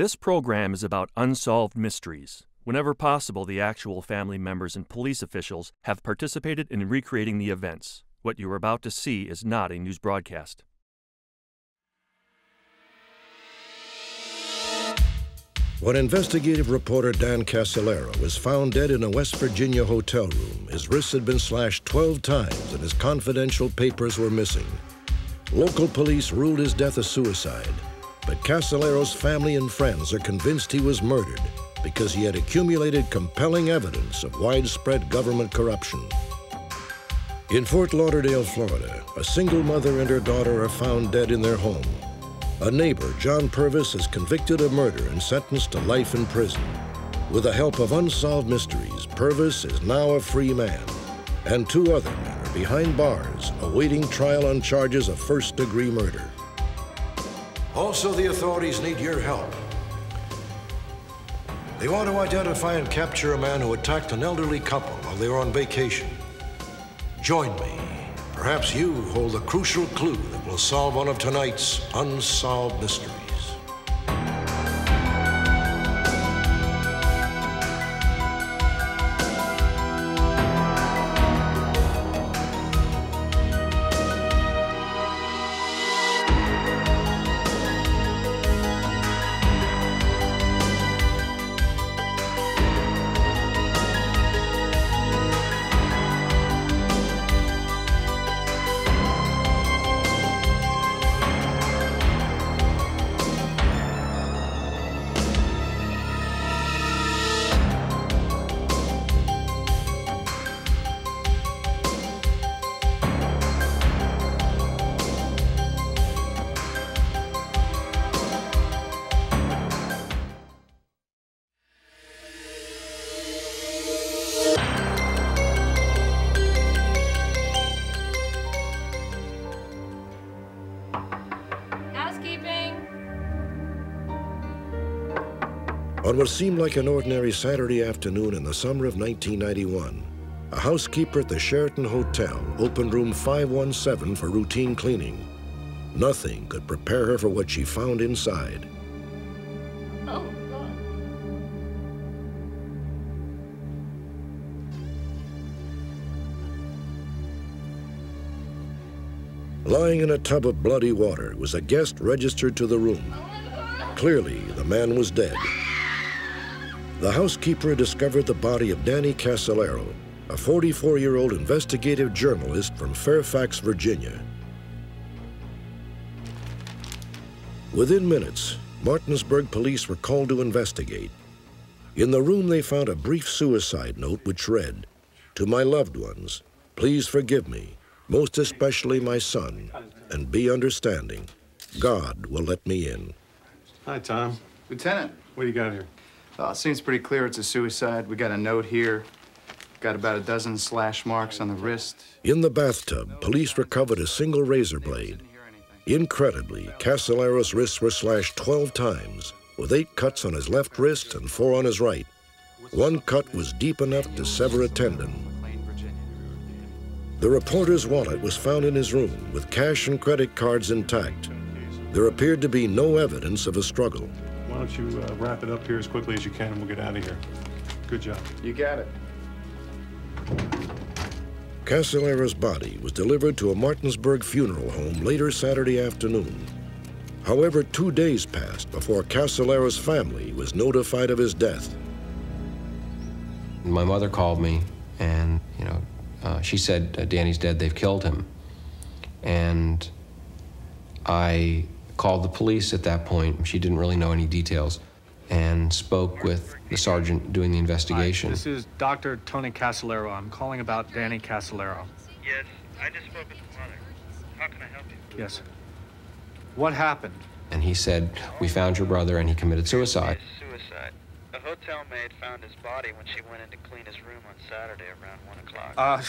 This program is about unsolved mysteries. Whenever possible, the actual family members and police officials have participated in recreating the events. What you are about to see is not a news broadcast. When investigative reporter Dan Casolaro was found dead in a West Virginia hotel room, his wrists had been slashed 12 times and his confidential papers were missing. Local police ruled his death a suicide, but Casolaro's family and friends are convinced he was murdered because he had accumulated compelling evidence of widespread government corruption. In Fort Lauderdale, Florida, a single mother and her daughter are found dead in their home. A neighbor, John Purvis, is convicted of murder and sentenced to life in prison. With the help of unsolved mysteries, Purvis is now a free man, and two other men are behind bars awaiting trial on charges of first-degree murder. Also, the authorities need your help. They want to identify and capture a man who attacked an elderly couple while they were on vacation. Join me. Perhaps you hold a crucial clue that will solve one of tonight's unsolved mysteries. What seemed like an ordinary Saturday afternoon in the summer of 1991, a housekeeper at the Sheraton Hotel opened room 517 for routine cleaning. Nothing could prepare her for what she found inside. Oh, God. Lying in a tub of bloody water was a guest registered to the room. Oh, Clearly, the man was dead. The housekeeper discovered the body of Danny Casolaro, a 44-year-old investigative journalist from Fairfax, Virginia. Within minutes, Martinsburg police were called to investigate. In the room, they found a brief suicide note which read, To my loved ones, please forgive me, most especially my son, and be understanding. God will let me in. Hi, Tom. Lieutenant, What do you got here? Uh, seems pretty clear it's a suicide. We got a note here. Got about a dozen slash marks on the wrist. In the bathtub, police recovered a single razor blade. Incredibly, Casolaro's wrists were slashed 12 times, with eight cuts on his left wrist and four on his right. One cut was deep enough to sever a tendon. The reporter's wallet was found in his room with cash and credit cards intact. There appeared to be no evidence of a struggle. Why don't you uh, wrap it up here as quickly as you can and we'll get out of here. Good job. You got it. Casolaro's body was delivered to a Martinsburg funeral home later Saturday afternoon. However, two days passed before Casolaro's family was notified of his death. My mother called me, and you know, uh, she said, uh, "Danny's dead. They've killed him." And I called the police at that point. She didn't really know any details, and spoke with the sergeant doing the investigation. Hi, this is Dr. Tony Casolaro. I'm calling about Danny Casolaro. Yes, I just spoke with the mother. How can I help you? Yes. What happened? And he said, "We found your brother, and he committed suicide." Suicide. A hotel maid found his body when she went in to clean his room on Saturday around 1 o'clock. Uh,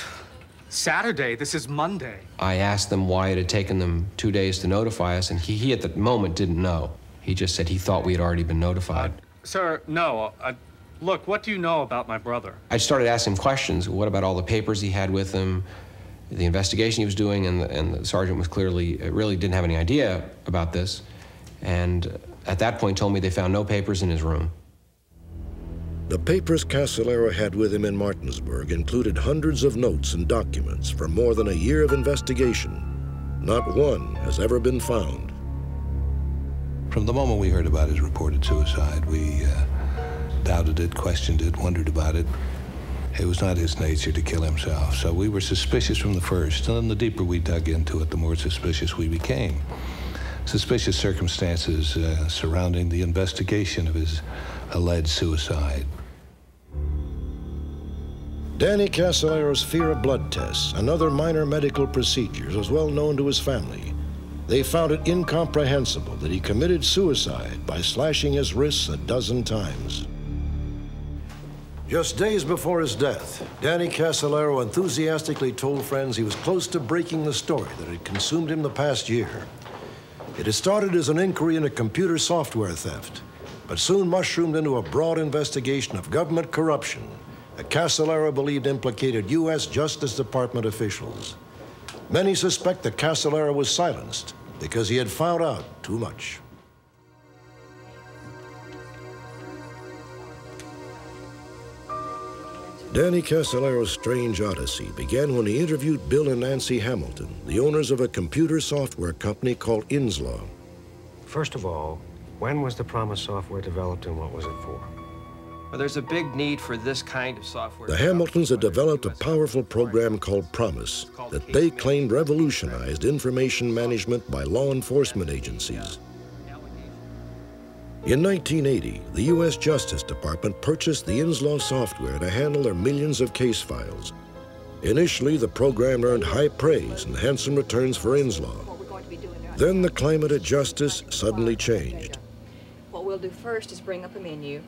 Saturday. This is Monday. I asked them why it had taken them two days to notify us, and he, he at the moment didn't know. He just said he thought we had already been notified. Sir, no. Uh, look, what do you know about my brother? I started asking him questions. What about all the papers he had with him, the investigation he was doing, and the, and the sergeant was clearly uh, really didn't have any idea about this. And at that point told me they found no papers in his room. The papers Casolaro had with him in Martinsburg included hundreds of notes and documents from more than a year of investigation. Not one has ever been found. From the moment we heard about his reported suicide, we uh, doubted it, questioned it, wondered about it. It was not his nature to kill himself, so we were suspicious from the first. And then the deeper we dug into it, the more suspicious we became. Suspicious circumstances uh, surrounding the investigation of his alleged suicide. Danny Casolaro's fear of blood tests and other minor medical procedures was well known to his family. They found it incomprehensible that he committed suicide by slashing his wrists a dozen times. Just days before his death, Danny Casolaro enthusiastically told friends he was close to breaking the story that had consumed him the past year. It had started as an inquiry into computer software theft, but soon mushroomed into a broad investigation of government corruption that Casolaro believed implicated U.S. Justice Department officials. Many suspect that Casolaro was silenced because he had found out too much. Danny Casolaro's strange odyssey began when he interviewed Bill and Nancy Hamilton, the owners of a computer software company called Inslaw. First of all, when was the PROMIS software developed and what was it for? Well, there's a big need for this kind of software. The Hamiltons had developed a powerful program called PROMIS that they claimed revolutionized information management by law enforcement agencies. In 1980, the U.S. Justice Department purchased the Inslaw software to handle their millions of case files. Initially, the program earned high praise and handsome returns for Inslaw. Then the climate of justice suddenly changed. What we'll do first is bring up a menu.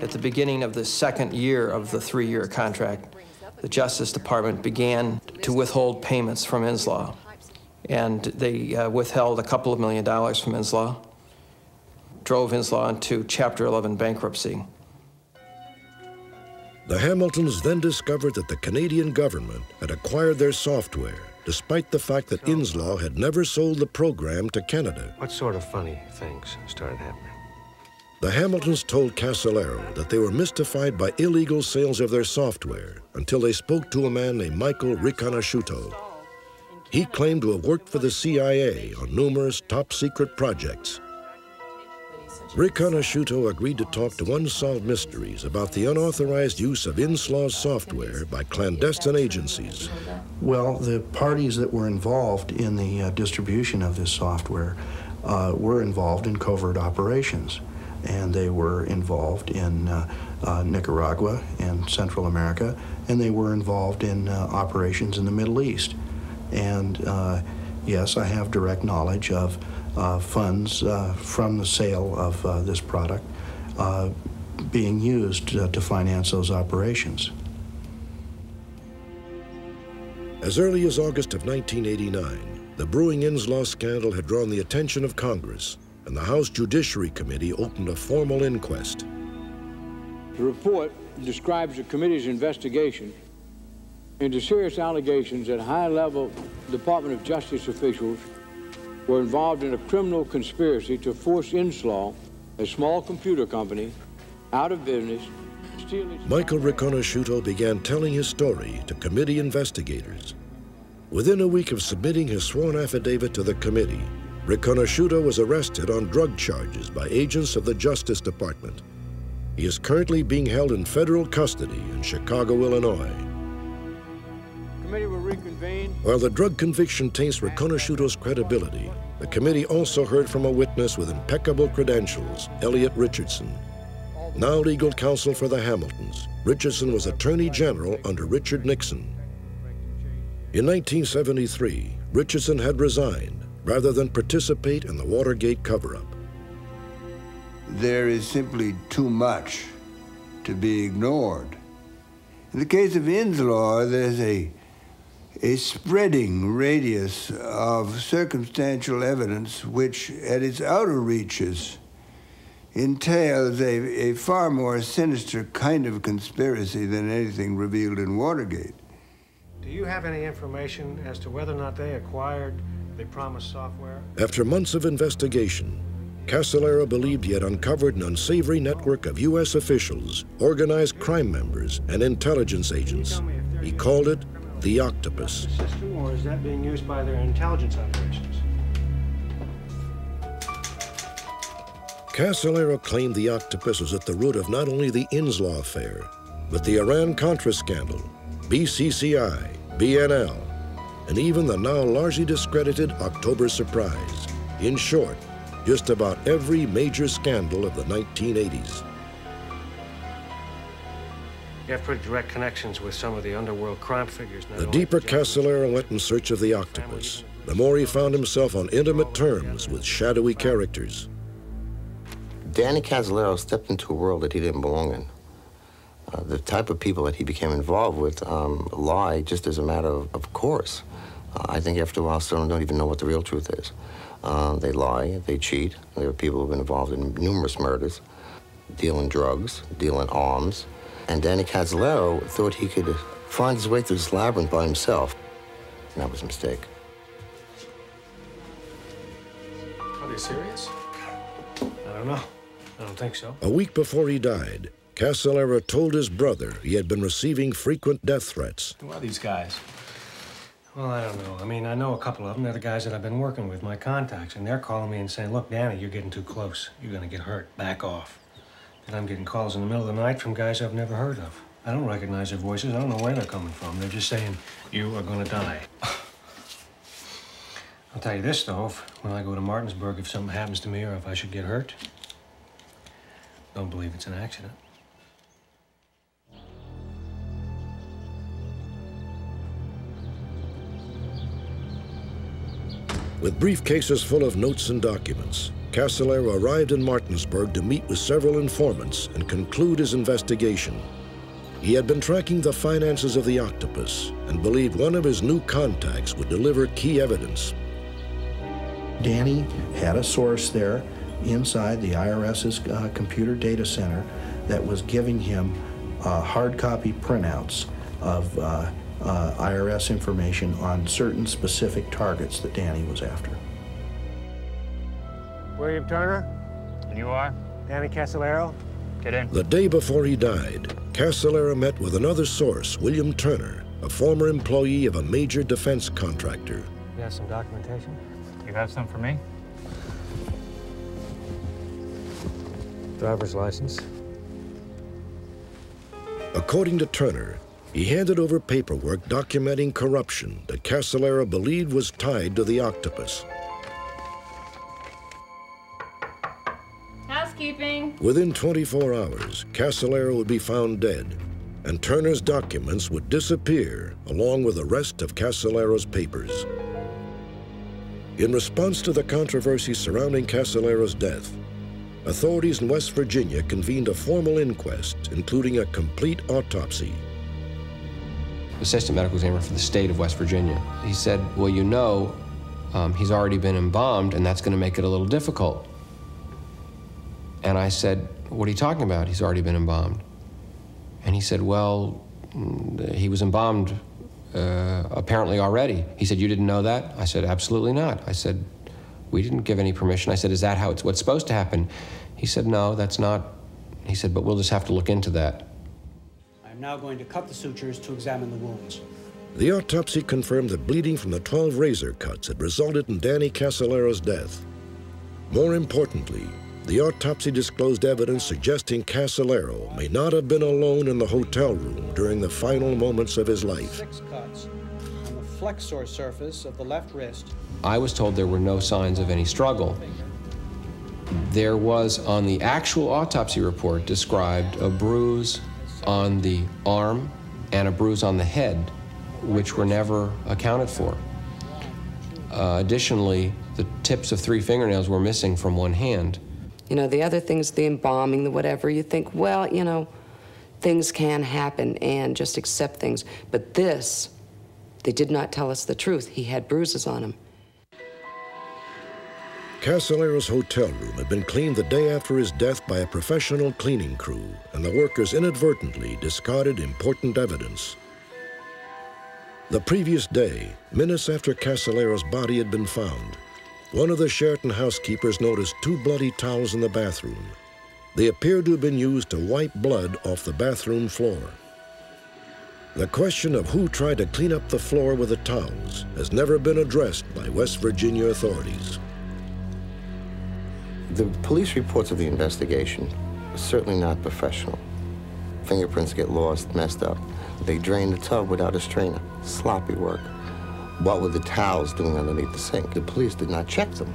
At the beginning of the second year of the three-year contract, the Justice Department began to withhold payments from Inslaw. And they uh, withheld a couple of million dollars from Inslaw drove Inslaw into Chapter 11 bankruptcy. The Hamiltons then discovered that the Canadian government had acquired their software, despite the fact that Inslaw had never sold the program to Canada. What sort of funny things started happening? The Hamiltons told Casolaro that they were mystified by illegal sales of their software until they spoke to a man named Michael Riconosciuto. He claimed to have worked for the CIA on numerous top secret projects. Riconosciuto agreed to talk to Unsolved Mysteries about the unauthorized use of Inslaw's software by clandestine agencies. Well, the parties that were involved in the uh, distribution of this software uh, were involved in covert operations, and they were involved in uh, uh Nicaragua and Central America, and they were involved in uh, operations in the Middle East. And yes, I have direct knowledge of funds from the sale of this product being used to finance those operations. As early as August of 1989, the brewing Inslaw scandal had drawn the attention of Congress, and the House Judiciary Committee opened a formal inquest. The report describes the committee's investigation into serious allegations that high-level Department of Justice officials were involved in a criminal conspiracy to force Inslaw, a small computer company, out of business. Michael Riconosciuto began telling his story to committee investigators. Within a week of submitting his sworn affidavit to the committee, Riconosciuto was arrested on drug charges by agents of the Justice Department. He is currently being held in federal custody in Chicago, Illinois. Committee will reconvene. While the drug conviction taints Riconosciuto's credibility, the committee also heard from a witness with impeccable credentials, Elliot Richardson. Now legal counsel for the Hamiltons, Richardson was Attorney General under Richard Nixon. In 1973, Richardson had resigned rather than participate in the Watergate cover-up. There is simply too much to be ignored. In the case of Inslaw, there's a a spreading radius of circumstantial evidence which, at its outer reaches, entails a, a far more sinister kind of conspiracy than anything revealed in Watergate. Do you have any information as to whether or not they acquired the PROMIS software? After months of investigation, Casolaro believed he had uncovered an unsavory network of U.S. officials, organized crime members, and intelligence agents. He called it the Octopus. System, or is that being used by their intelligence operations? Casolaro claimed the Octopus was at the root of not only the Inslaw affair, but the Iran-Contra scandal, BCCI, BNL, and even the now largely discredited October surprise. In short, just about every major scandal of the 1980s. You have pretty direct connections with some of the underworld crime figures now. The deeper Casolaro went in search of the octopus, the more he found himself on intimate terms with shadowy characters. Danny Casolaro stepped into a world that he didn't belong in. Uh, the type of people that he became involved with um, lie just as a matter of, of course. I think after a while, some don't even know what the real truth is. Uh, they lie, they cheat. There are people who've been involved in numerous murders, dealing drugs, dealing arms. And Danny Casolaro thought he could find his way through this labyrinth by himself. And that was a mistake. Are they serious? I don't know. I don't think so. A week before he died, Casolaro told his brother he had been receiving frequent death threats. Who are these guys? Well, I don't know. I mean, I know a couple of them. They're the guys that I've been working with, my contacts, and they're calling me and saying, look, Danny, you're getting too close. You're going to get hurt. Back off. And I'm getting calls in the middle of the night from guys I've never heard of. I don't recognize their voices. I don't know where they're coming from. They're just saying, you are going to die. I'll tell you this, though. If, when I go to Martinsburg, if something happens to me or if I should get hurt, don't believe it's an accident. With briefcases full of notes and documents, Casolaro arrived in Martinsburg to meet with several informants and conclude his investigation. He had been tracking the finances of the octopus and believed one of his new contacts would deliver key evidence. Danny had a source there inside the IRS's uh, computer data center that was giving him uh, hard copy printouts of uh, uh IRS information on certain specific targets that Danny was after. William Turner? And you are? Danny Casolaro? Get in. The day before he died, Casolaro met with another source, William Turner, a former employee of a major defense contractor. You have some documentation? You have some for me? Driver's license. According to Turner, he handed over paperwork documenting corruption that Casolaro believed was tied to the octopus. Housekeeping. Within 24 hours, Casolaro would be found dead, and Turner's documents would disappear along with the rest of Casolaro's papers. In response to the controversy surrounding Casolaro's death, authorities in West Virginia convened a formal inquest, including a complete autopsy. Assistant medical examiner for the state of West Virginia. He said, well, you know, um, he's already been embalmed, and that's going to make it a little difficult. And I said, what are you talking about? He's already been embalmed. And he said, well, mm, he was embalmed uh, apparently already. He said, you didn't know that? I said, absolutely not. I said, we didn't give any permission. I said, is that how it's what's supposed to happen? He said, no, that's not. He said, but we'll just have to look into that. I'm now going to cut the sutures to examine the wounds. The autopsy confirmed that bleeding from the 12 razor cuts had resulted in Danny Casolaro's death. More importantly, the autopsy disclosed evidence suggesting Casolaro may not have been alone in the hotel room during the final moments of his life. Six cuts on the flexor surface of the left wrist. I was told there were no signs of any struggle. There was, on the actual autopsy report, described a bruise on the arm and a bruise on the head, which were never accounted for. Uh, additionally, the tips of three fingernails were missing from one hand. You know, the other things, the embalming, the whatever, you think, well, you know, things can happen and just accept things. But this, they did not tell us the truth. He had bruises on him. Casolaro's hotel room had been cleaned the day after his death by a professional cleaning crew, and the workers inadvertently discarded important evidence. The previous day, minutes after Casolaro's body had been found, one of the Sheraton housekeepers noticed two bloody towels in the bathroom. They appeared to have been used to wipe blood off the bathroom floor. The question of who tried to clean up the floor with the towels has never been addressed by West Virginia authorities. The police reports of the investigation are certainly not professional. Fingerprints get lost, messed up. They drain the tub without a strainer. Sloppy work. What were the towels doing underneath the sink? The police did not check them.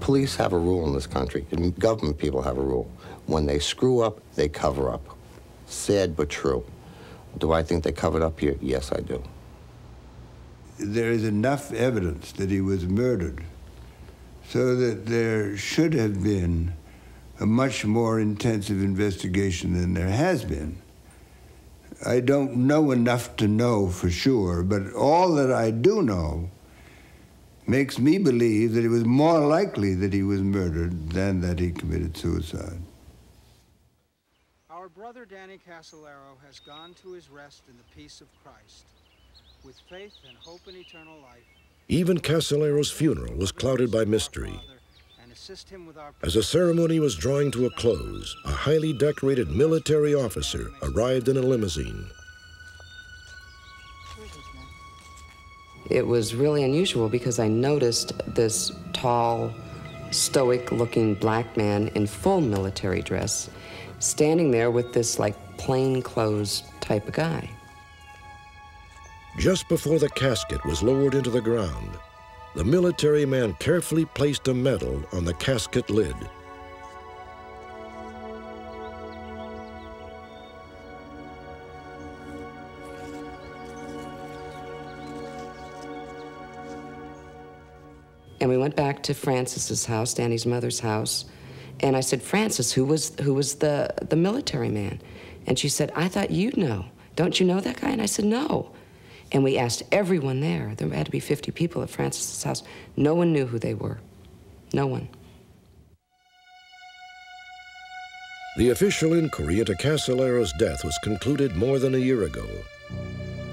Police have a rule in this country, and government people have a rule. When they screw up, they cover up. Sad but true. Do I think they covered up here? Yes, I do. There is enough evidence that he was murdered so that there should have been a much more intensive investigation than there has been. I don't know enough to know for sure, but all that I do know makes me believe that it was more likely that he was murdered than that he committed suicide. Our brother Danny Casolaro has gone to his rest in the peace of Christ, with faith and hope in eternal life. Even Casolaro's funeral was clouded by mystery. As the ceremony was drawing to a close, a highly decorated military officer arrived in a limousine. It was really unusual because I noticed this tall, stoic looking black man in full military dress standing there with this like plain clothes type of guy. Just before the casket was lowered into the ground, the military man carefully placed a medal on the casket lid. And we went back to Frances's house, Danny's mother's house, and I said, "Frances, who was who was the the military man? And she said, I thought you'd know. Don't you know that guy? And I said, No. And we asked everyone there. There had to be 50 people at Frances's house. No one knew who they were. No one. The official inquiry into Casolaro's death was concluded more than a year ago.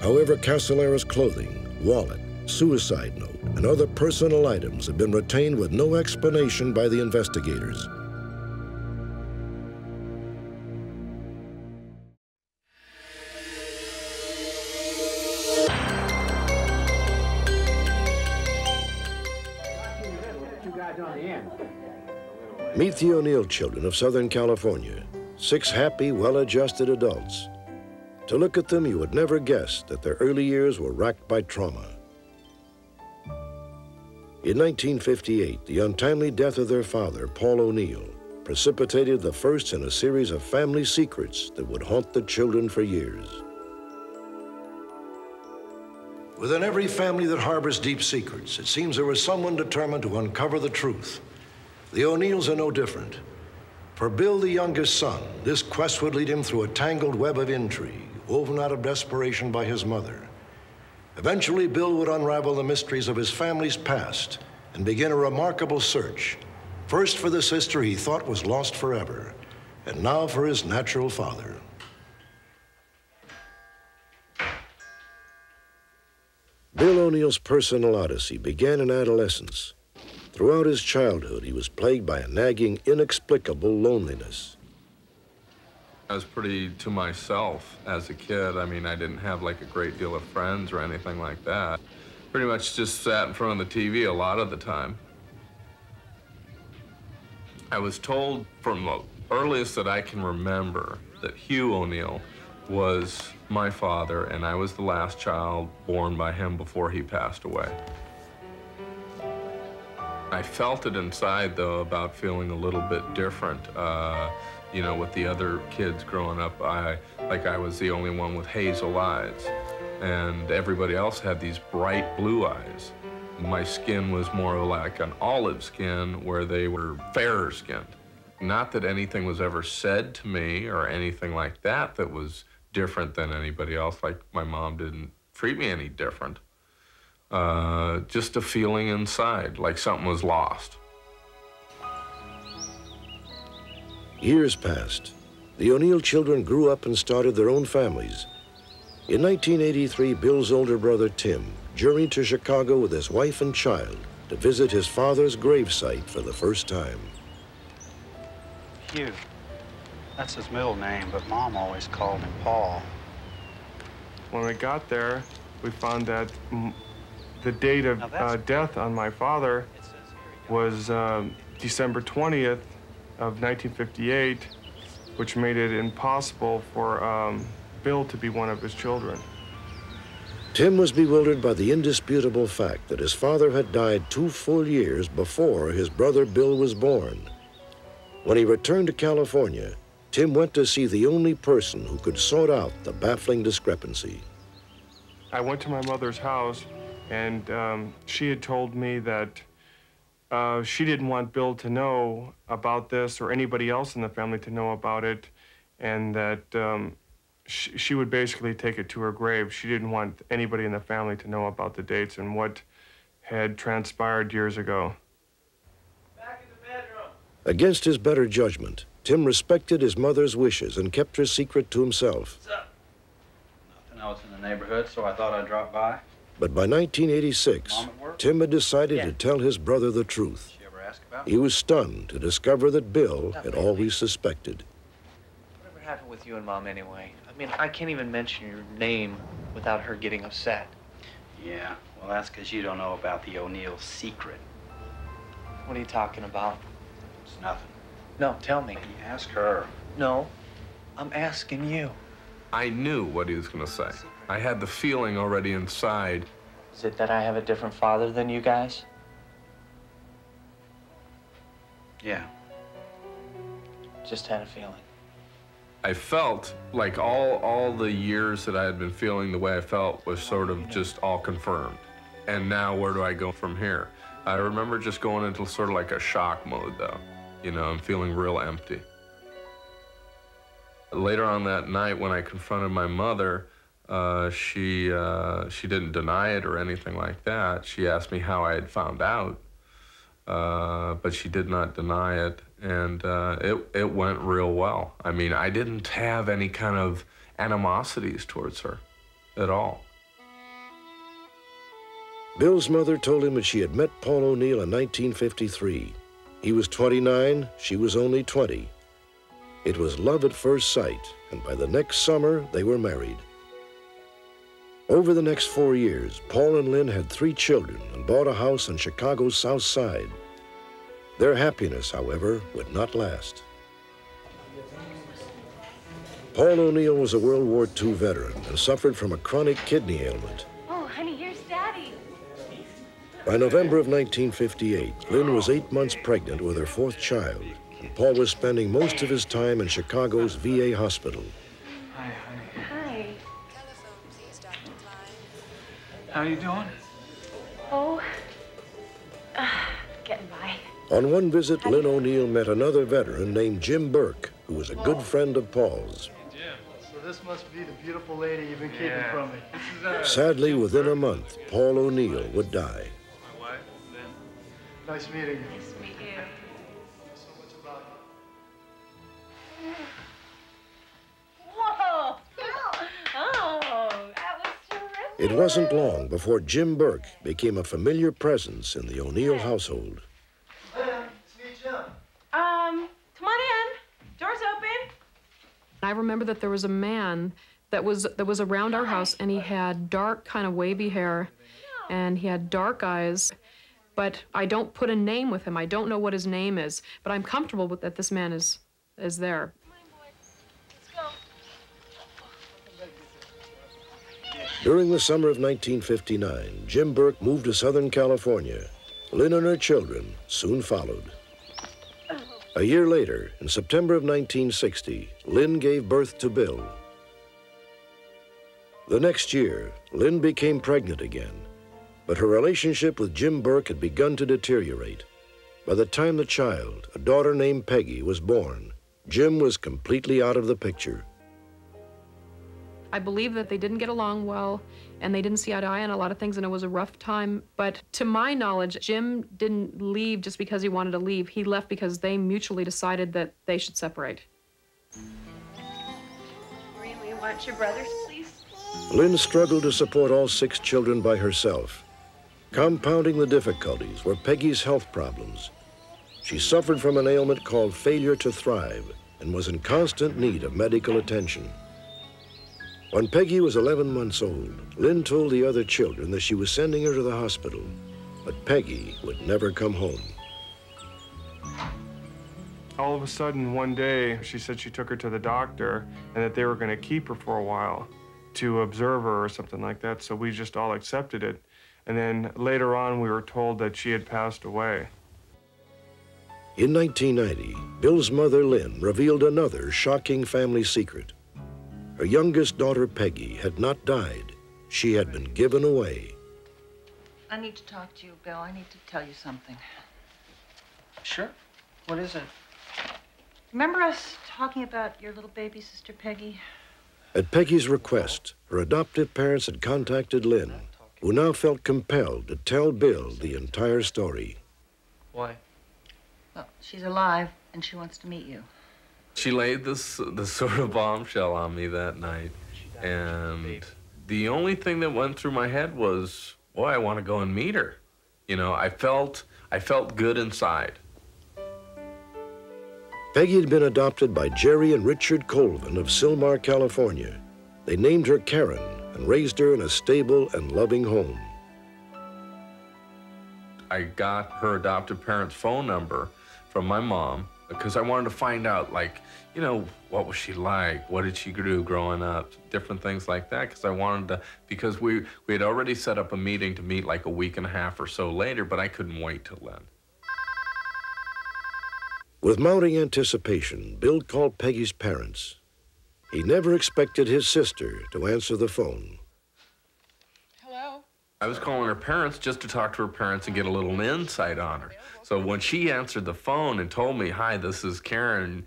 However, Casolaro's clothing, wallet, suicide note, and other personal items have been retained with no explanation by the investigators. Meet the O'Neill children of Southern California, six happy, well-adjusted adults. To look at them, you would never guess that their early years were racked by trauma. In 1958, the untimely death of their father, Paul O'Neill, precipitated the first in a series of family secrets that would haunt the children for years. Within every family that harbors deep secrets, it seems there is someone determined to uncover the truth. The O'Neills are no different. For Bill, the youngest son, this quest would lead him through a tangled web of intrigue, woven out of desperation by his mother. Eventually, Bill would unravel the mysteries of his family's past and begin a remarkable search. First for the sister he thought was lost forever, and now for his natural father. Bill O'Neill's personal odyssey began in adolescence. Throughout his childhood, he was plagued by a nagging, inexplicable loneliness. I was pretty to myself as a kid. I mean, I didn't have like a great deal of friends or anything like that. Pretty much just sat in front of the TV a lot of the time. I was told from the earliest that I can remember that Hugh O'Neill was my father, and I was the last child born by him before he passed away. I felt it inside, though, about feeling a little bit different. Uh, you know, with the other kids growing up, I like I was the only one with hazel eyes, and everybody else had these bright blue eyes. My skin was more like an olive skin, where they were fairer skinned. Not that anything was ever said to me or anything like that that was different than anybody else. Like my mom didn't treat me any different. Uh, just a feeling inside, like something was lost. Years passed. The O'Neill children grew up and started their own families. In 1983, Bill's older brother, Tim, journeyed to Chicago with his wife and child to visit his father's gravesite for the first time. Hugh. That's his middle name, but Mom always called him Paul. When we got there, we found that the date of uh, death on my father was um, December 20th of 1958, which made it impossible for um, Bill to be one of his children. Tim was bewildered by the indisputable fact that his father had died two full years before his brother Bill was born. When he returned to California, Tim went to see the only person who could sort out the baffling discrepancy. I went to my mother's house, and um, she had told me that uh, she didn't want Bill to know about this or anybody else in the family to know about it, and that um, sh she would basically take it to her grave. She didn't want anybody in the family to know about the dates and what had transpired years ago. Against his better judgment, Tim respected his mother's wishes and kept her secret to himself. What's up? Nothing else in the neighborhood, so I thought I'd drop by. But by 1986, Tim had decided to tell his brother the truth. He was stunned to discover that Bill had always suspected. Whatever happened with you and Mom anyway? I mean, I can't even mention your name without her getting upset. Yeah, well, that's because you don't know about the O'Neill secret. What are you talking about? It's nothing. No, tell me. Ask her. No, I'm asking you. I knew what he was going to say. I had the feeling already inside. Is it that I have a different father than you guys? Yeah. Just had a feeling. I felt like all all the years that I had been feeling the way I felt was sort of just all confirmed. And now where do I go from here? I remember just going into sort of like a shock mode though. You know, I'm feeling real empty. Later on that night when I confronted my mother, uh, she uh, she didn't deny it or anything like that. She asked me how I had found out, uh, but she did not deny it, and uh, it it went real well. I mean, I didn't have any kind of animosities towards her, at all. Bill's mother told him that she had met Paul O'Neill in 1953. He was 29, she was only 20. It was love at first sight, and by the next summer, they were married. Over the next four years, Paul and Lynn had three children and bought a house on Chicago's South Side. Their happiness, however, would not last. Paul O'Neill was a World War II veteran and suffered from a chronic kidney ailment. Oh, honey, here's Daddy. By November of 1958, Lynn was eight months pregnant with her fourth child, and Paul was spending most of his time in Chicago's VA hospital. How are you doing? Oh, uh, getting by. On one visit, Lynn O'Neill met another veteran named Jim Burke, who was a good friend of Paul's. So this must be the beautiful lady you've been keeping from me. Sadly, within a month, Paul O'Neill would die. My wife. Nice meeting you. Nice to meet you. It wasn't long before Jim Burke became a familiar presence in the O'Neill household. Um, come on in. Door's open. I remember that there was a man that was that was around our house, and he had dark, kind of wavy hair, and he had dark eyes. But I don't put a name with him. I don't know what his name is, but I'm comfortable with that this man is is there. During the summer of 1959, Jim Burke moved to Southern California. Lynn and her children soon followed. A year later, in September of 1960, Lynn gave birth to Bill. The next year, Lynn became pregnant again, but her relationship with Jim Burke had begun to deteriorate. By the time the child, a daughter named Peggy, was born, Jim was completely out of the picture. I believe that they didn't get along well and they didn't see eye to eye on a lot of things and it was a rough time. But to my knowledge, Jim didn't leave just because he wanted to leave. He left because they mutually decided that they should separate. Really want your brothers, please? Lynn struggled to support all six children by herself. Compounding the difficulties were Peggy's health problems. She suffered from an ailment called failure to thrive and was in constant need of medical attention. When Peggy was 11 months old, Lynn told the other children that she was sending her to the hospital, but Peggy would never come home. All of a sudden, one day, she said she took her to the doctor and that they were going to keep her for a while to observe her or something like that. So we just all accepted it. And then later on, we were told that she had passed away. In 1990, Bill's mother, Lynn, revealed another shocking family secret. Her youngest daughter, Peggy, had not died. She had been given away. I need to talk to you, Bill. I need to tell you something. Sure. What is it? Remember us talking about your little baby sister, Peggy? At Peggy's request, her adoptive parents had contacted Lynn, who now felt compelled to tell Bill the entire story. Why? Well, she's alive, and she wants to meet you. She laid this this sort of bombshell on me that night, and the only thing that went through my head was, "Boy, I want to go and meet her." You know, I felt I felt good inside. Peggy had been adopted by Jerry and Richard Colvin of Sylmar, California. They named her Karen and raised her in a stable and loving home. I got her adoptive parents' phone number from my mom because I wanted to find out, like, you know, what was she like? What did she do growing up? Different things like that. Because I wanted to, because we we had already set up a meeting to meet like a week and a half or so later, but I couldn't wait till then. With mounting anticipation, Bill called Peggy's parents. He never expected his sister to answer the phone. I was calling her parents just to talk to her parents and get a little insight on her. So when she answered the phone and told me, "Hi, this is Karen,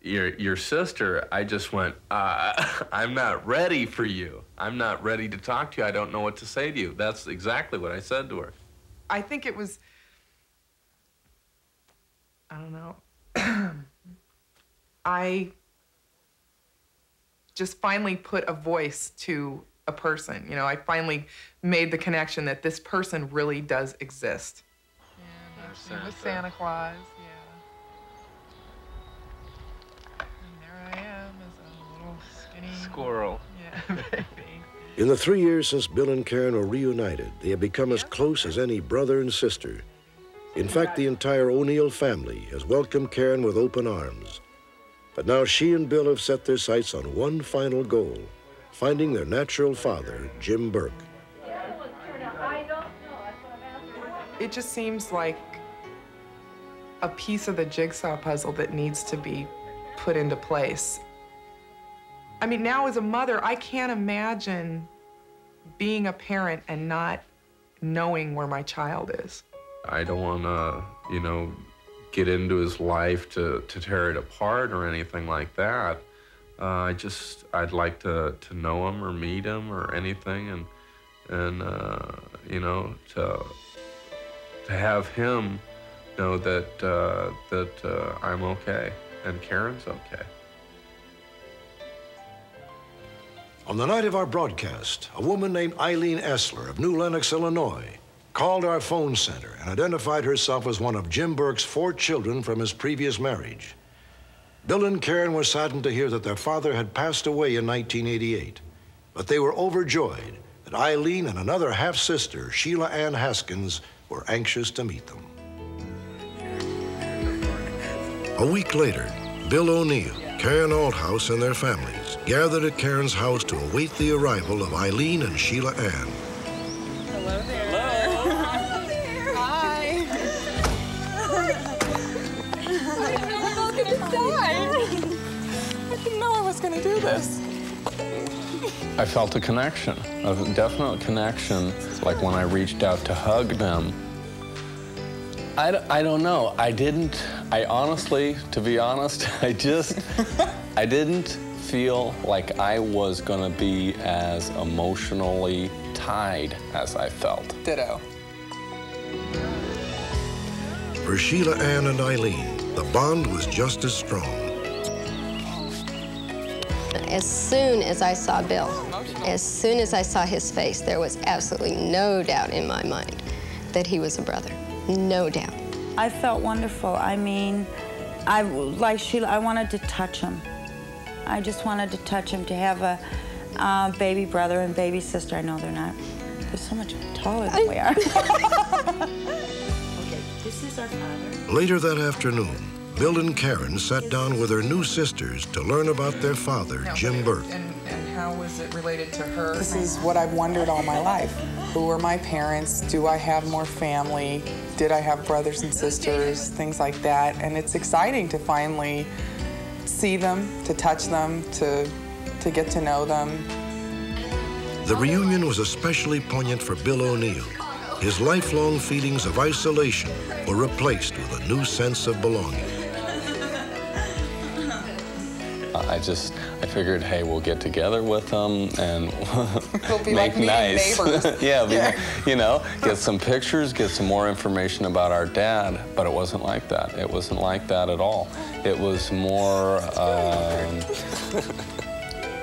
your your sister," I just went, uh, "I'm not ready for you. I'm not ready to talk to you. I don't know what to say to you." That's exactly what I said to her. I think it was, I don't know. I just finally put a voice to a person. You know, I finally made the connection that this person really does exist. Yeah, it was Santa Claus, yeah. And there I am as a little skinny Squirrel. Yeah, baby. In the three years since Bill and Karen were reunited, they have become as close as any brother and sister. In fact, the entire O'Neill family has welcomed Karen with open arms. But now she and Bill have set their sights on one final goal finding their natural father, Jim Burke. It just seems like a piece of the jigsaw puzzle that needs to be put into place. I mean, now as a mother, I can't imagine being a parent and not knowing where my child is. I don't want to, you know, get into his life to, to tear it apart or anything like that. Uh, I just, I'd like to, to know him or meet him or anything and, and uh, you know, to, to have him know that, uh, that uh, I'm okay and Karen's okay. On the night of our broadcast, a woman named Eileen Essler of New Lenox, Illinois, called our phone center and identified herself as one of Jim Burke's four children from his previous marriage. Bill and Karen were saddened to hear that their father had passed away in 1988, but they were overjoyed that Eileen and another half sister, Sheila Ann Haskins, were anxious to meet them. A week later, Bill O'Neill, Karen Althouse, and their families gathered at Karen's house to await the arrival of Eileen and Sheila Ann. This. I felt a connection, a definite connection, like when I reached out to hug them. I, d- I don't know. I didn't, I honestly, to be honest, I just, I didn't feel like I was gonna be as emotionally tied as I felt. Ditto. For Sheila Ann and Eileen, the bond was just as strong. As soon as I saw Bill, As soon as I saw his face, there was absolutely no doubt in my mind that he was a brother. No doubt. I felt wonderful. I mean, I like Sheila. I wanted to touch him. I just wanted to touch him to have a uh, baby brother and baby sister. I know they're not. They're so much taller than we are. okay, this is our father. Later that afternoon, Bill and Karen sat down with their new sisters to learn about their father, Jim Burke. And, and how was it related to her? This is what I've wondered all my life. Who are my parents? Do I have more family? Did I have brothers and sisters? Things like that. And it's exciting to finally see them, to touch them, to, to get to know them. The reunion was especially poignant for Bill O'Neill. His lifelong feelings of isolation were replaced with a new sense of belonging. I just, I figured, hey, we'll get together with them and We'll be make like nice. neighbors. yeah, be- Yeah. you know, get some pictures, get some more information about our dad. But it wasn't like that. It wasn't like that at all. It was more. Um,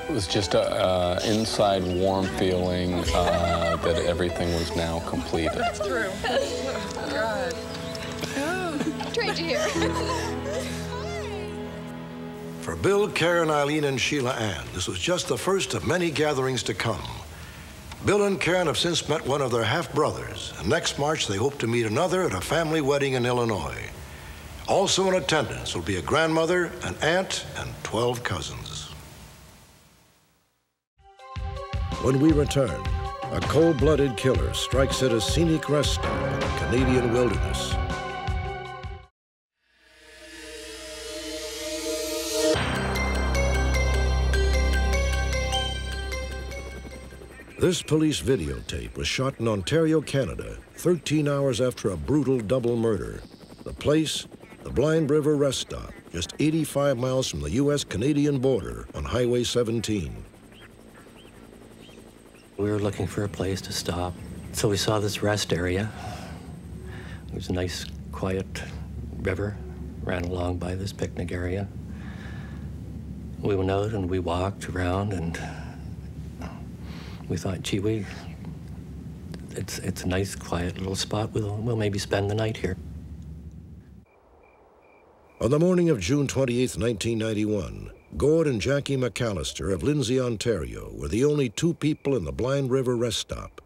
it was just a uh, inside warm feeling uh, that everything was now completed. true. God. Great to hear. For Bill, Karen, Eileen, and Sheila Ann, this was just the first of many gatherings to come. Bill and Karen have since met one of their half brothers, and next March they hope to meet another at a family wedding in Illinois. Also in attendance will be a grandmother, an aunt, and 12 cousins. When we return, a cold blooded killer strikes at a scenic rest stop in the Canadian wilderness. This police videotape was shot in Ontario, Canada, 13 hours after a brutal double murder. The place, the Blind River Rest Stop, just 85 miles from the U.S. Canadian border on Highway 17. We were looking for a place to stop, so we saw this rest area. It was a nice, quiet river, ran along by this picnic area. We went out and we walked around, and we thought, gee, we, it's, it's a nice, quiet little spot. We'll, we'll maybe spend the night here. On the morning of June 28, 1991, Gord and Jackie McAllister of Lindsay, Ontario, were the only two people in the Blind River rest stop.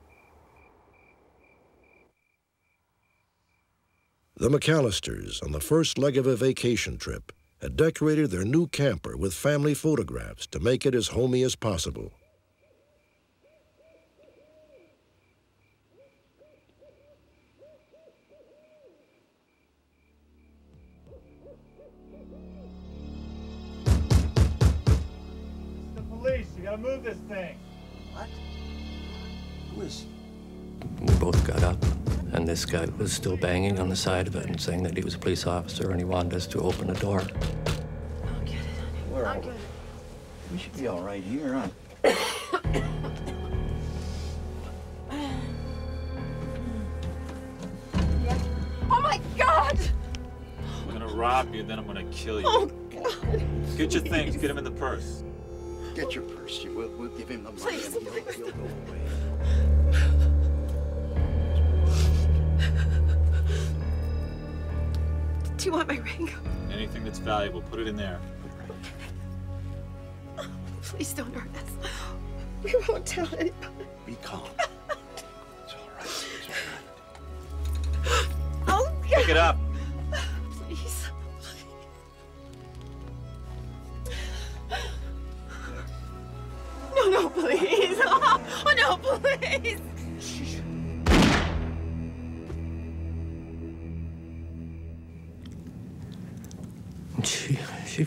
The McAllisters, on the first leg of a vacation trip, had decorated their new camper with family photographs to make it as homey as possible. Gotta move this thing. What? Who is? We both got up, and this guy was still banging on the side of it and saying that he was a police officer and he wanted us to open the door. I'll get it, honey. Where I'll are we? We should be all right here, huh? Oh my God! I'm gonna rob you, then I'm gonna kill you. Oh God! Get your things, get them in the purse. Get your purse. You will, we'll give him the money Please, and he'll, he'll go away. Do you want my ring? Anything that's valuable, put it in there. Please don't hurt us. We won't tell anybody. Be calm. Oh, God. Pick it up.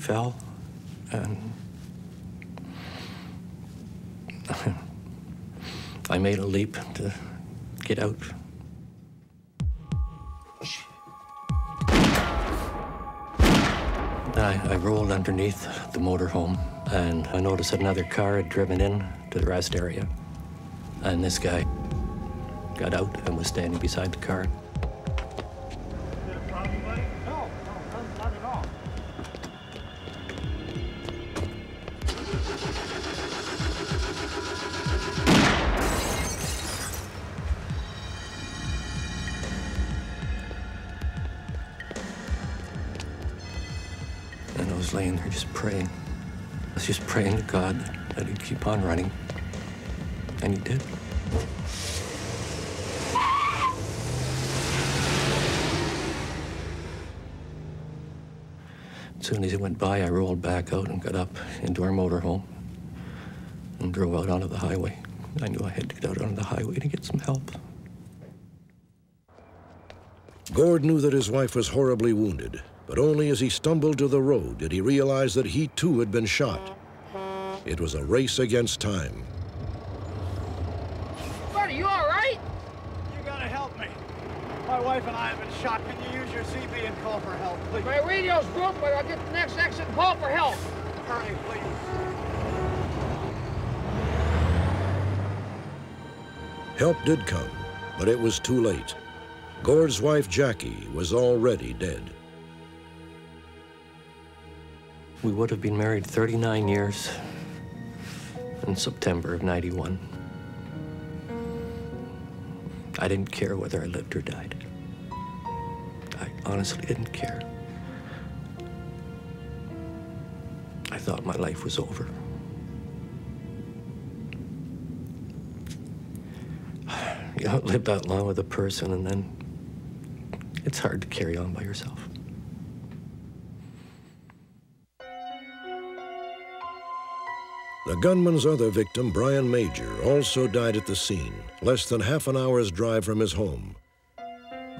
Fell, and I made a leap to get out. I, I rolled underneath the motorhome, and I noticed another car had driven in to the rest area. And this guy got out and was standing beside the car. Laying there just praying. I was just praying to God that he'd keep on running. And he did. As soon as he went by, I rolled back out and got up into our motorhome and drove out onto the highway. I knew I had to get out onto the highway to get some help. Gord knew that his wife was horribly wounded, but only as he stumbled to the road did he realize that he too had been shot. It was a race against time. Buddy, you all right? You gotta help me. My wife and I have been shot. Can you use your CB and call for help, please? My radio's broke, but I'll get the next exit and call for help. Hurry, please. Help did come, but it was too late. Gord's wife, Jackie, was already dead. We would have been married 39 years in September of 91. I didn't care whether I lived or died. I honestly didn't care. I thought my life was over. You don't live that long with a person, and then it's hard to carry on by yourself. The gunman's other victim, Brian Major, also died at the scene, less than half an hour's drive from his home.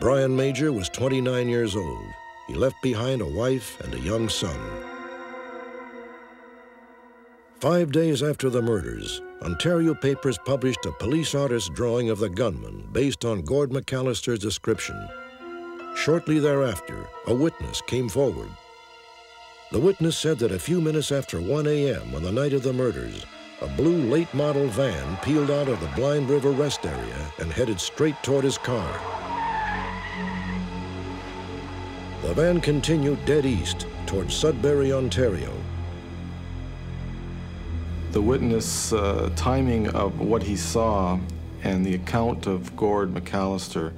Brian Major was 29 years old. He left behind a wife and a young son. Five days after the murders, Ontario papers published a police artist's drawing of the gunman based on Gord McAllister's description. Shortly thereafter, a witness came forward. The witness said that a few minutes after 1 a.m. on the night of the murders, a blue late model van peeled out of the Blind River rest area and headed straight toward his car. The van continued dead east toward Sudbury, Ontario. The witness uh, timing of what he saw and the account of Gord McAllister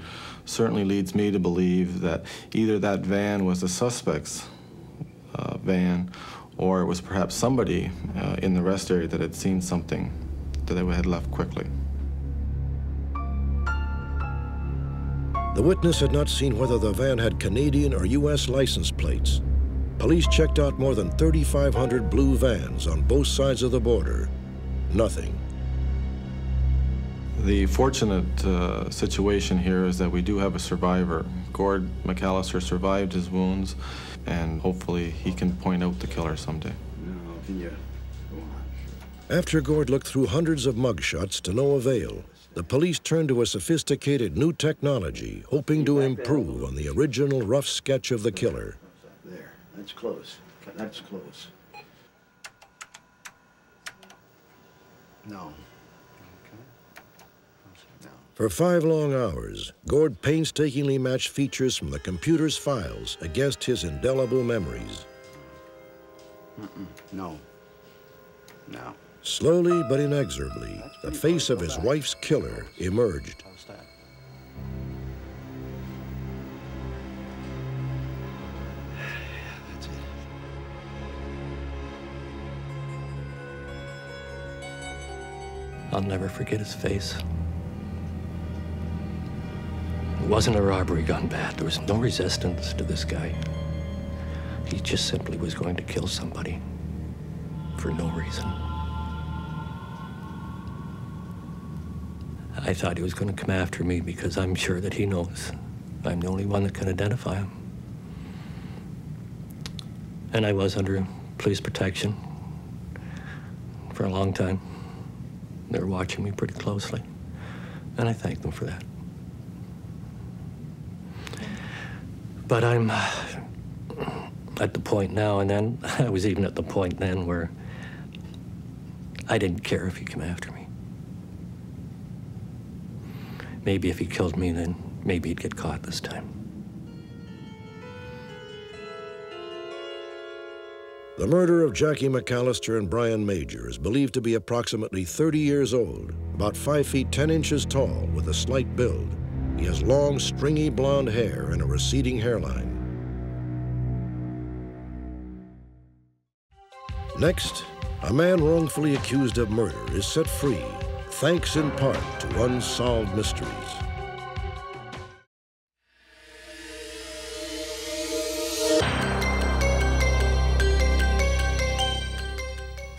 certainly leads me to believe that either that van was the suspect's uh, van or it was perhaps somebody uh, in the rest area that had seen something that they had left quickly. The witness had not seen whether the van had Canadian or U.S. license plates. Police checked out more than 3,500 blue vans on both sides of the border. Nothing. The fortunate uh, situation here is that we do have a survivor. Gord McAllister survived his wounds, and hopefully he can point out the killer someday. No. After Gord looked through hundreds of mugshots to no avail, the police turned to a sophisticated new technology, hoping to improve on the original rough sketch of the killer. There, that's close. That's close. No. For five long hours, Gord painstakingly matched features from the computer's files against his indelible memories. Mm-mm. No. No. Slowly but inexorably, the face of his wife's killer emerged. I'll never forget his face. It wasn't a robbery gone bad. There was no resistance to this guy. He just simply was going to kill somebody for no reason. I thought he was going to come after me because I'm sure that he knows I'm the only one that can identify him. And I was under police protection for a long time. They were watching me pretty closely, and I thank them for that. But I'm uh, at the point now, and then I was even at the point then where I didn't care if he came after me. Maybe if he killed me, then maybe he'd get caught this time. The murder of Jackie McAllister and Brian Major is believed to be approximately 30 years old, about 5 feet 10 inches tall, with a slight build. He has long, stringy blonde hair and a receding hairline. Next, a man wrongfully accused of murder is set free, thanks in part to unsolved mysteries.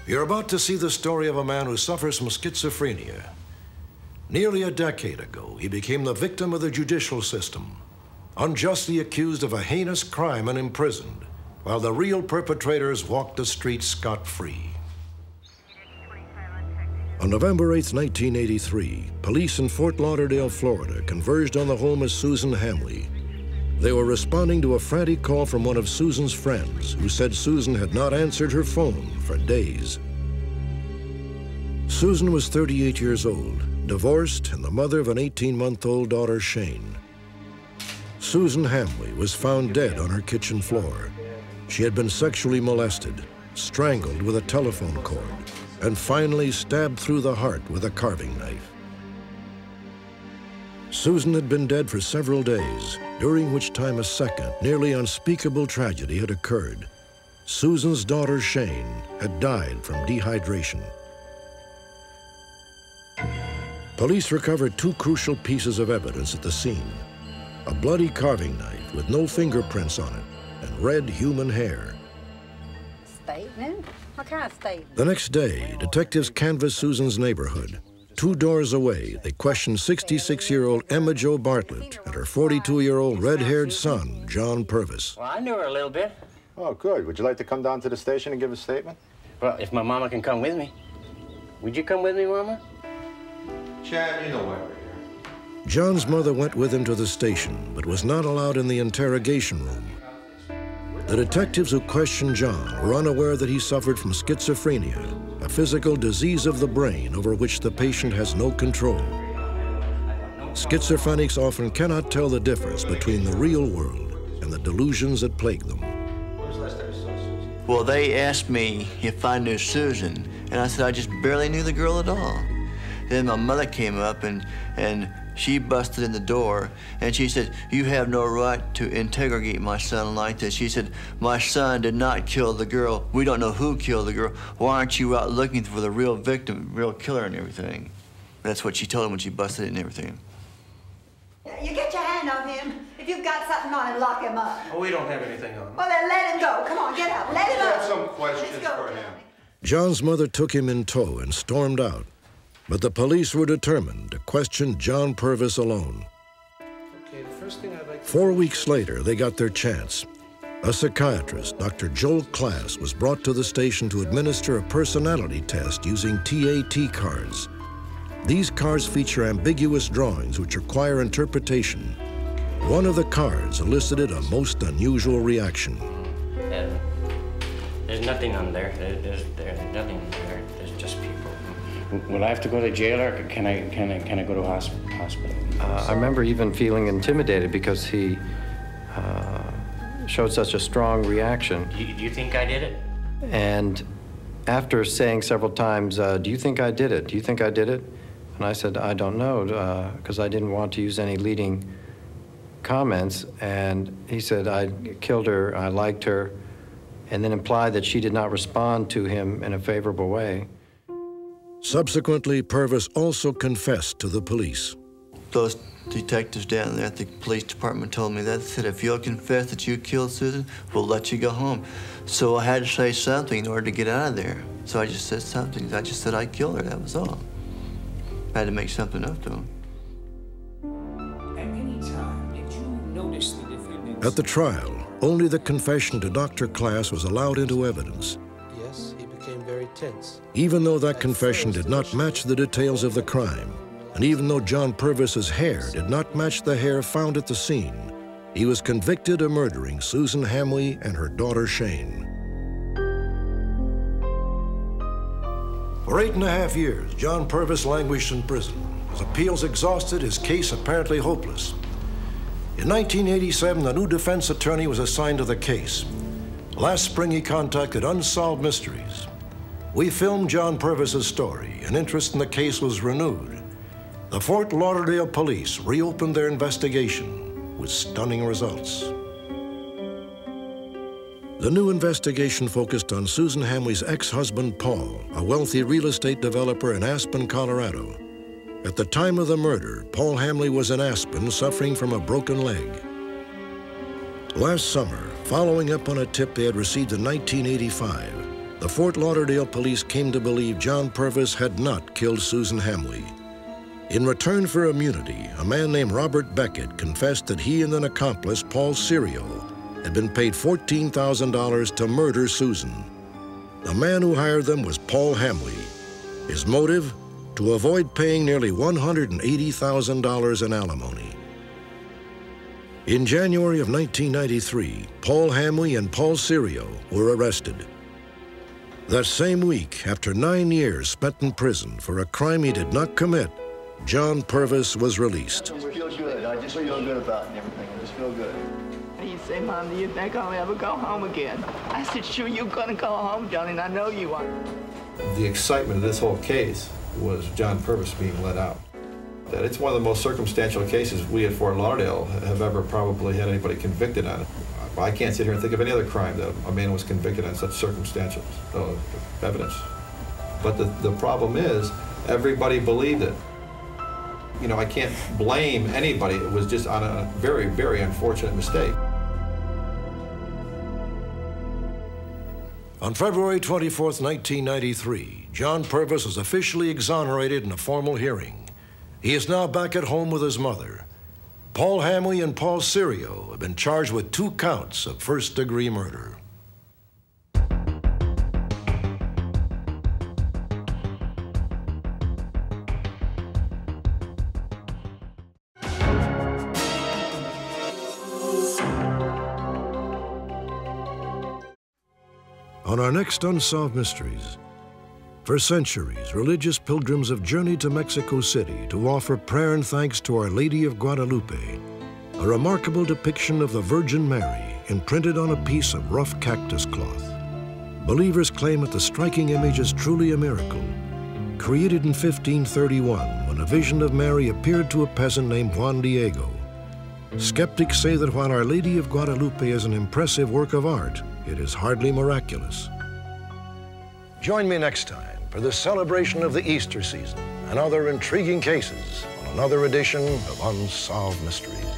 You're about to see the story of a man who suffers from schizophrenia. Nearly a decade ago, he became the victim of the judicial system, unjustly accused of a heinous crime and imprisoned, while the real perpetrators walked the streets scot-free. On November 8, 1983, police in Fort Lauderdale, Florida, converged on the home of Susan Hamwi. They were responding to a frantic call from one of Susan's friends, who said Susan had not answered her phone for days. Susan was 38 years old, divorced, and the mother of an 18-month-old daughter, Shane. Susan Hamwi was found dead on her kitchen floor. She had been sexually molested, strangled with a telephone cord, and finally stabbed through the heart with a carving knife. Susan had been dead for several days, during which time a second, nearly unspeakable tragedy had occurred. Susan's daughter, Shane, had died from dehydration. Police recovered two crucial pieces of evidence at the scene. A bloody carving knife with no fingerprints on it and red human hair. Statement? What kind of statement? The next day, detectives canvassed Susan's neighborhood. Two doors away, they questioned 66-year-old Emma Jo Bartlett and her 42-year-old red-haired son, John Purvis. Well, I knew her a little bit. Oh, good. Would you like to come down to the station and give a statement? Well, if my mama can come with me. Would you come with me, Mama? Chad, you know why we're here. John's mother went with him to the station, but was not allowed in the interrogation room. The detectives who questioned John were unaware that he suffered from schizophrenia, a physical disease of the brain over which the patient has no control. Schizophrenics often cannot tell the difference between the real world and the delusions that plague them. Well, they asked me if I knew Susan, and I said I just barely knew the girl at all. Then my mother came up and, and she busted in the door and she said, You have no right to interrogate my son like this. She said, My son did not kill the girl. We don't know who killed the girl. Why aren't you out looking for the real victim, real killer, and everything? That's what she told him when she busted it and everything. You get your hand on him. If you've got something on him, lock him up. Oh, we don't have anything on him. Well, then let him go. Come on, get out. Let him I up. have some questions for him. John's mother took him in tow and stormed out. But the police were determined to question John Purvis alone. Okay, the first thing I'd like Four weeks later, they got their chance. A psychiatrist, Dr. Joel Class, was brought to the station to administer a personality test using TAT cards. These cards feature ambiguous drawings which require interpretation. One of the cards elicited a most unusual reaction. Uh, there's nothing on there. There- There's, there's nothing Will I have to go to jail or can I, can I, can I go to hosp- hospital? Uh, I remember even feeling intimidated because he uh, showed such a strong reaction. Do you, do you think I did it? And after saying several times, uh, Do you think I did it? Do you think I did it? And I said, I don't know, because I didn't want to use any leading comments. And he said, I killed her, I liked her, and then implied that she did not respond to him in a favorable way. Subsequently, Purvis also confessed to the police. Those detectives down there at the police department told me that. They said, if you'll confess that you killed Susan, we'll let you go home. So I had to say something in order to get out of there. So I just said something. I just said I killed her, that was all. I had to make something up to him. At any time, did you notice the? At the trial, only the confession to Dr. Class was allowed into evidence. Even though that confession did not match the details of the crime, and even though John Purvis's hair did not match the hair found at the scene, he was convicted of murdering Susan Hamwi and her daughter Shane. For eight and a half years, John Purvis languished in prison. His appeals exhausted, his case apparently hopeless. In 1987, a new defense attorney was assigned to the case. Last spring, he contacted Unsolved Mysteries. We filmed John Purvis's story, and interest in the case was renewed. The Fort Lauderdale police reopened their investigation with stunning results. The new investigation focused on Susan Hamwi's ex-husband, Paul, a wealthy real estate developer in Aspen, Colorado. At the time of the murder, Paul Hamwi was in Aspen suffering from a broken leg. Last summer, following up on a tip they had received in 1985, the Fort Lauderdale police came to believe John Purvis had not killed Susan Hamwi. In return for immunity, a man named Robert Beckett confessed that he and an accomplice, Paul Serio, had been paid $14,000 to murder Susan. The man who hired them was Paul Hamwi. His motive? To avoid paying nearly $180,000 in alimony. In January of 1993, Paul Hamwi and Paul Serio were arrested. That same week, after nine years spent in prison for a crime he did not commit, John Purvis was released. I just feel good. I just feel good about and everything. I just feel good. He said, Mom, do you think I'll ever go home again? I said, sure, you're gonna go home, Johnny, and I know you are. The excitement of this whole case was John Purvis being let out. That it's one of the most circumstantial cases we at Fort Lauderdale have ever probably had anybody convicted on. I can't sit here and think of any other crime that a man was convicted on such circumstantial uh, evidence. But the, the problem is, everybody believed it. You know, I can't blame anybody. It was just on a very, very unfortunate mistake. On February 24, 1993, John Purvis was officially exonerated in a formal hearing. He is now back at home with his mother. Paul Hamwi and Paul Serio have been charged with two counts of first-degree murder. On our next Unsolved Mysteries, for centuries, religious pilgrims have journeyed to Mexico City to offer prayer and thanks to Our Lady of Guadalupe, a remarkable depiction of the Virgin Mary imprinted on a piece of rough cactus cloth. Believers claim that the striking image is truly a miracle, created in 1531 when a vision of Mary appeared to a peasant named Juan Diego. Skeptics say that while Our Lady of Guadalupe is an impressive work of art, it is hardly miraculous. Join me next time for the celebration of the Easter season and other intriguing cases on another edition of Unsolved Mysteries.